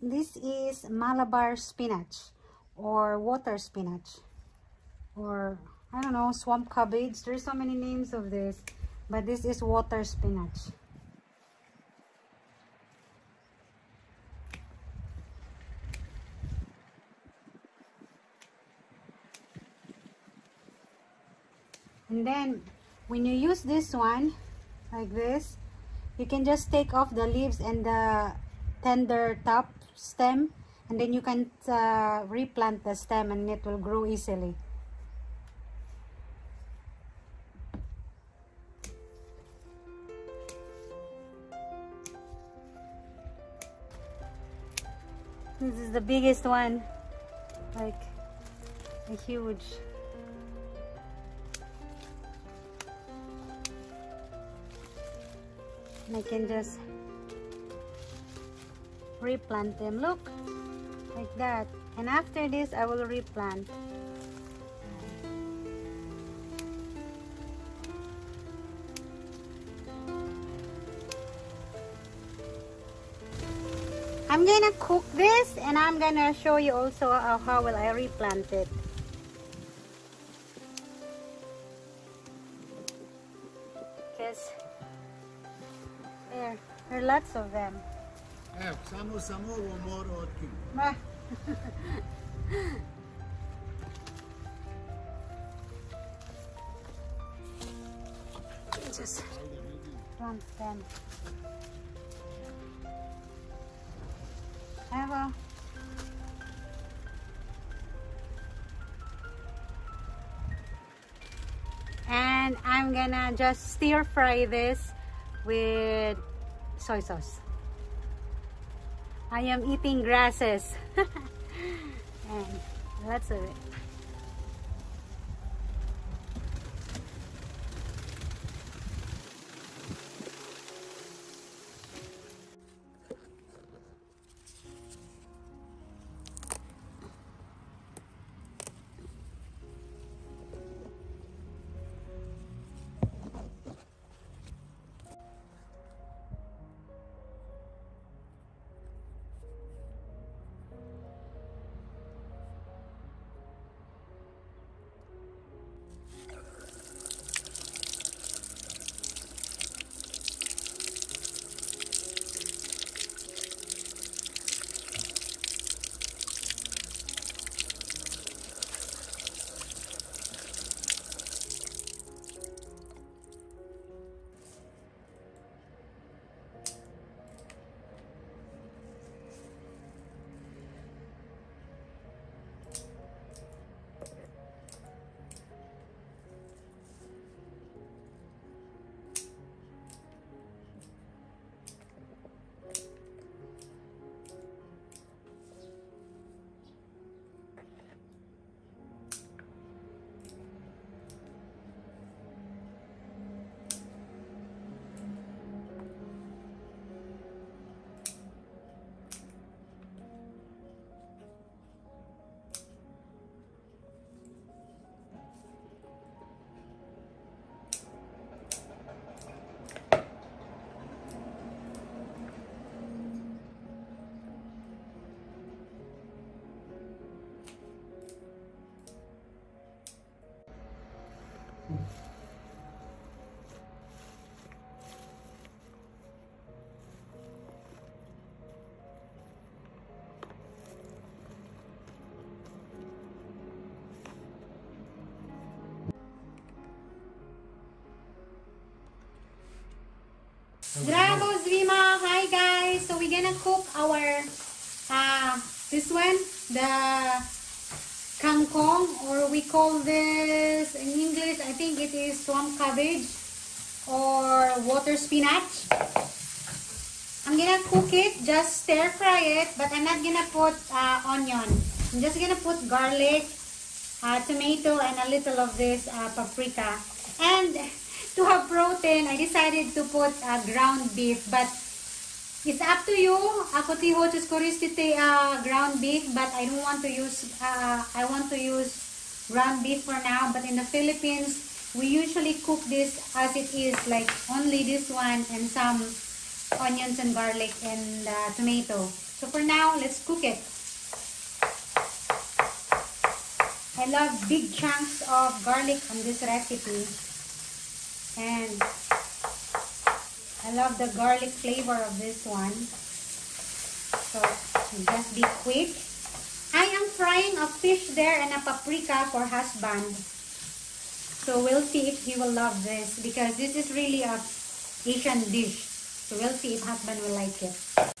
this is Malabar spinach or water spinach or I don't know swamp cabbage. There's so many names of this but this is water spinach. And then when you use this one like this you can just take off the leaves and the tender top stem and then you can uh, replant the stem and it will grow easily. This is the biggest one. Like a huge. And I can just replant them. Look like that. And after this I will replant. I'm gonna cook this and I'm gonna show you also how, how will I replant it. Because there, there are lots of them samo, samo bomo morali odkiniti. Ma. Just plant them. Ever. And I'm gonna just stir fry this with soy sauce. I am eating grasses. and lots of it. Zdravo Zvima! Hi guys! So we're gonna cook our, uh, this one, the kangkong or we call this in English, I think it is swamp cabbage or water spinach. I'm gonna cook it, just stir fry it, but I'm not gonna put uh, onion. I'm just gonna put garlic, uh, tomato, and a little of this uh, paprika. And to have protein, I decided to put uh, ground beef, but it's up to you. Ako tiho just koristite uh, ground beef, but I don't want to use, uh, I want to use ground beef for now. But in the Philippines, we usually cook this as it is, like only this one and some onions and garlic and uh, tomato. So for now, let's cook it. I love big chunks of garlic on this recipe. And I love the garlic flavor of this one. So just be quick. I am frying a fish there and a paprika for husband. So we'll see if he will love this because this is really a Asian dish. So we'll see if husband will like it.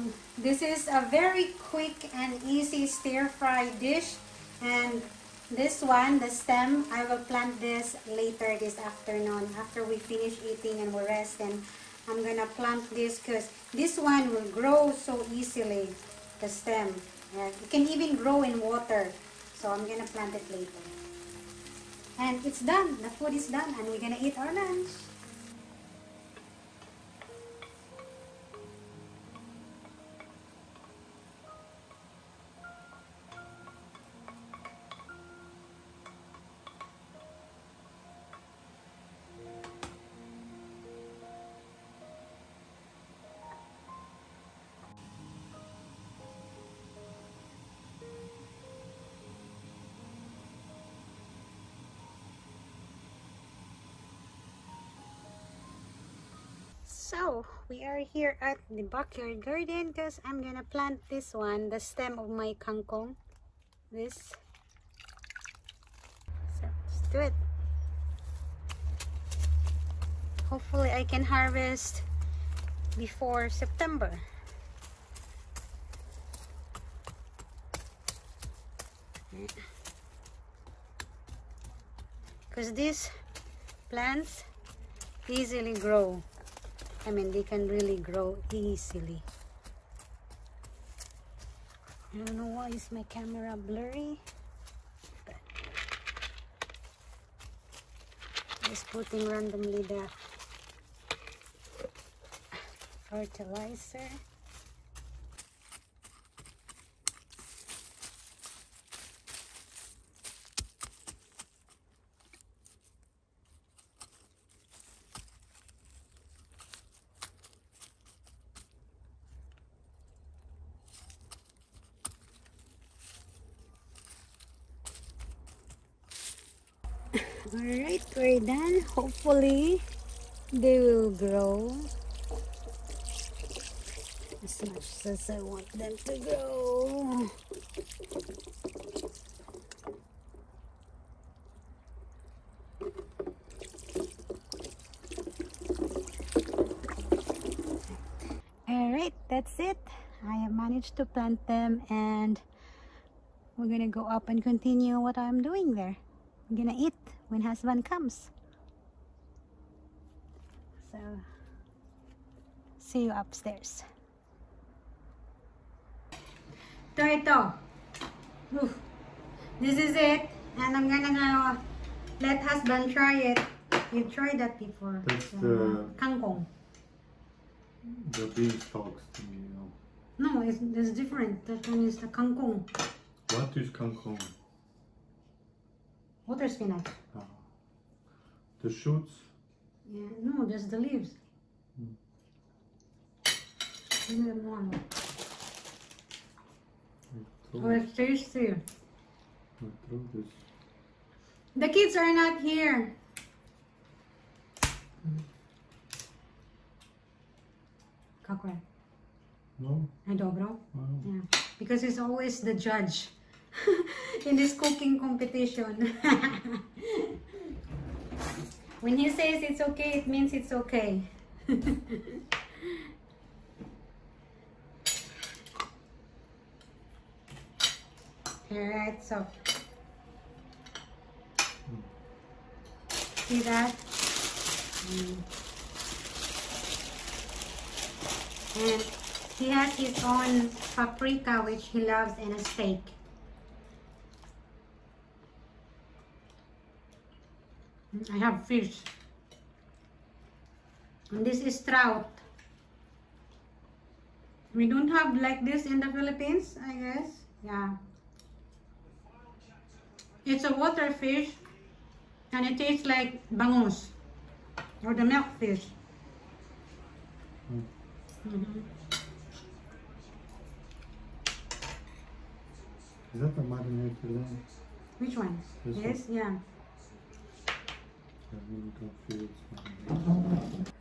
Um, this is a very quick and easy stir fry dish and this one, the stem, I will plant this later this afternoon after we finish eating and we rest and I'm gonna plant this because this one will grow so easily, the stem. Yeah, it can even grow in water so I'm gonna plant it later. And it's done, the food is done and we're gonna eat our lunch. So, we are here at the backyard garden because I'm gonna plant this one, the stem of my kangkong. This. So, let's do it. hopefully I can harvest before September. Because these plants easily grow. I mean, they can really grow easily. I don't know why is my camera blurry. Just putting randomly the fertilizer. Alright, we're done. Hopefully, they will grow as much as I want them to grow. Alright, that's it. I have managed to plant them and we're gonna go up and continue what I'm doing there. I'm gonna eat when husband comes. So, see you upstairs. Ito, ito. Oof. This is it. And I'm gonna go let husband try it. You've tried that before. That's Uh, the- kangkong. The beanstalks to me, you know. No, it's, it's different. That one is the kangkong. What is kangkong? Water spinach. Ah. The shoots? Yeah, no, just the leaves. Hmm. Give me one. Oh, it's tasty. The kids are not here. Kakwe. No? Ay, dobro. Wow. Yeah. Because he's always the judge in this cooking competition. when he says it's okay, it means it's okay. Alright, so see that? Mm. And he has his own paprika which he loves in a steak. I have fish. And this is trout. We don't have like this in the Philippines, I guess. Yeah. It's a water fish and it tastes like bangus or the milk fish. Mm. Mhm. Is that a marinated lamb? Which one? This one. yeah. I really don't feel it's marinated.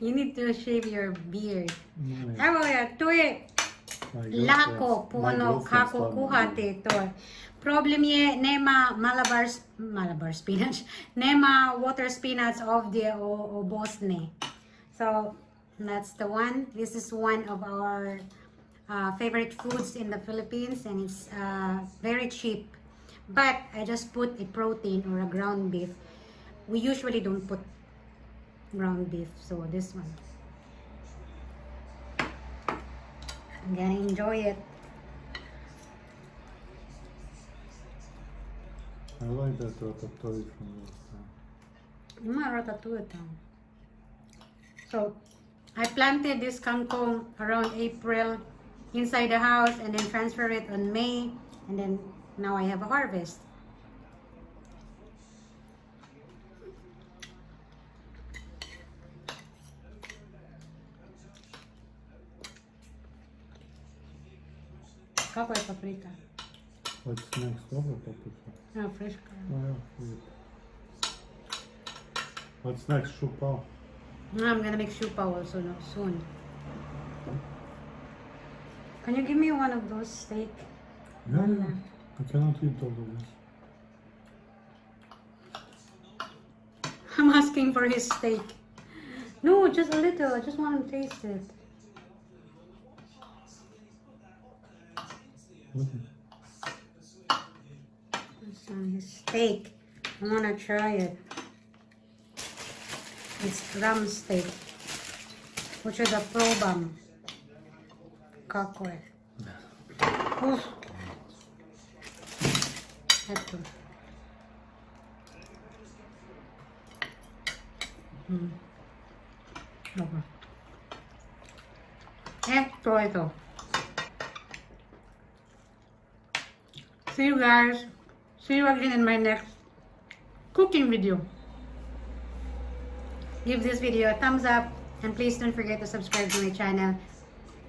You need to shave your beard. No, Evo ya, tuwi. my Lako, puno, kakukuha family. Problem ye, nema malabar, malabar spinach. Nema water spinach of the o, obosne. So, that's the one. This is one of our uh, favorite foods in the Philippines and it's uh, very cheap. But I just put a protein or a ground beef. We usually don't put ground beef, so this one. I'm gonna enjoy it. I like that ratatouille from last time. Mga ratatouille ito. So, I planted this kangkong around April inside the house and then transfer it on May and then now I have a harvest. Kakoy paprika. What's next over paprika? Fresh ka. Oh, yeah, fruit. What's next? Shupao. Ah, I'm gonna make siupaw also no, soon. Can you give me one of those steak? Yeah, yeah. I cannot eat all of this. I'm asking for his steak. No, just a little. I just want to taste it. Steak. I want to try it. It's ram steak. Which is a probam. Kakoy. Oof. Ito. Hmm. Ito. See you guys. See you again in my next cooking video. Give this video a thumbs up and please don't forget to subscribe to my channel.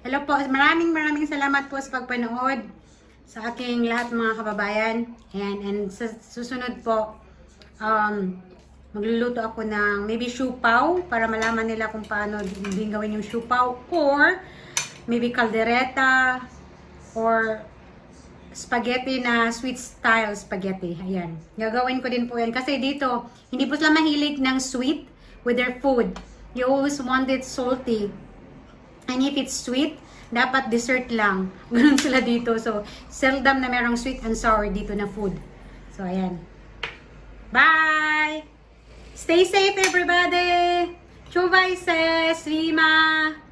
Hello po. Maraming maraming salamat po sa pagpanood sa aking lahat mga kababayan. And, and sa susunod po, um, magluluto ako ng maybe siupaw para malaman nila kung paano din gawin yung siupaw or maybe caldereta or spaghetti na sweet style spaghetti. Ayan. Gagawin ko din po yan. Kasi dito, hindi po sila mahilig ng sweet with their food. You always want it salty. And if it's sweet, dapat dessert lang. Ganun sila dito. So, seldom na merong sweet and sour dito na food. So, ayan. Bye! Stay safe, everybody! Chuvaises! Rima!